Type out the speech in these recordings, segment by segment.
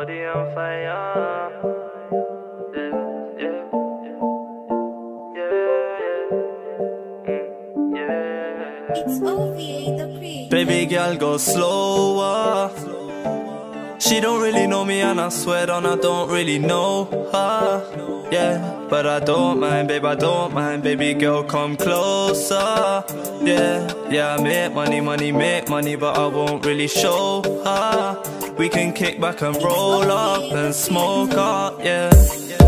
body on fire. Yeah, yeah, yeah, yeah. It's OVA the creator. Baby girl, go slower. She don't really know me, and I swear on I don't really know her. Yeah, but I don't mind, babe, I don't mind. Baby girl, come closer. Yeah, yeah, I make money, money, make money, but I won't really show her. We can kick back and roll up and smoke up, yeah.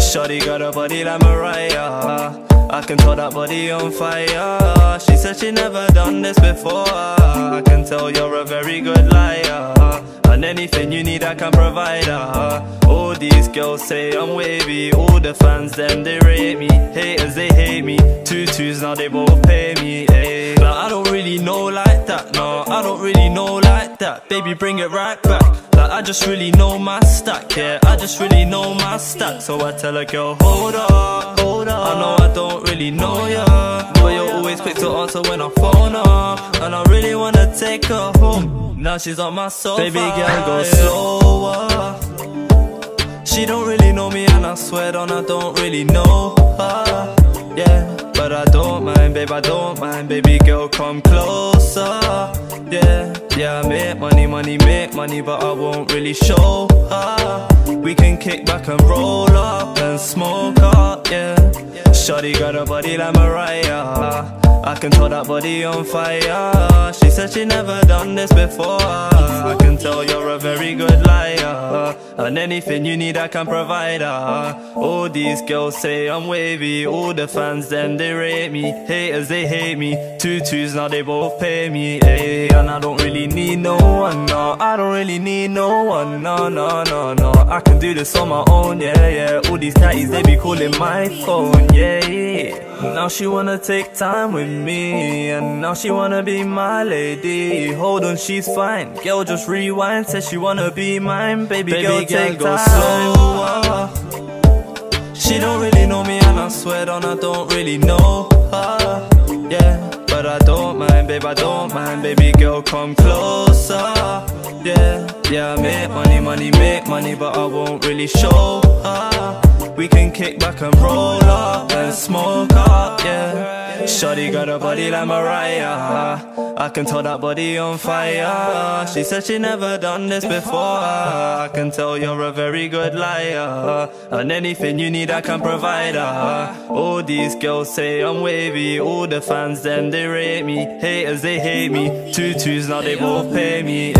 Shawty got a body like Mariah. I can tell that body on fire. She said she never done this before. I can tell you're a very good liar. And anything you need, I can provide her. All these girls say I'm wavy. All the fans, them, they rate me. Haters, they hate me. Two twos, now they both pay me. Eh. Ayy. Like, I don't really know like that. No, I don't really know like that. Baby, bring it right back. Like, I just really know my stack, yeah. I just really know my stack. So I tell a girl, hold up, hold up. I know I don't really know ya. But you're always quick to answer when I phone up. And I really wanna take her home. Now she's on my sofa. Baby girl, go slower. She don't really know me, and I swear on I don't really know her. Yeah, but I don't mind, babe, I don't mind. Baby girl, come closer. Yeah, yeah, I make money, money, make money, but I won't really show her. We can kick back and roll up and smoke up, yeah. Shawty got a body like Mariah. I can tell that body on fire. She said she never done this before. I can tell you're a very good liar. And anything you need, I can provide her. All these girls say I'm wavy. All the fans, then they rate me. Haters, they hate me. Two twos, now they both pay me. Ayy, and I don't really need no one, no. I don't really need no one, no, no, no, no. I can do this on my own, yeah, yeah. All these tatties, they be calling my phone, yeah, yeah. Now she wanna take time with me, and now she wanna be my lady. Hold on, she's fine. Girl, just rewind. Says she wanna be mine, baby, Baby girl, take go slower. She don't really know me, and I swear on I don't really know her. Yeah, but I don't mind, babe, I don't mind. Baby girl, come closer. Yeah, yeah, I make money, money, make money, but I won't really show her. We can kick back and roll up and smoke up, Shawty got a body like Mariah. I can tell that body on fire. She said she never done this before. I can tell you're a very good liar. And anything you need, I can provide her. All these girls say I'm wavy. All the fans, them, they rate me. Haters, they hate me. Two twos, now they both pay me.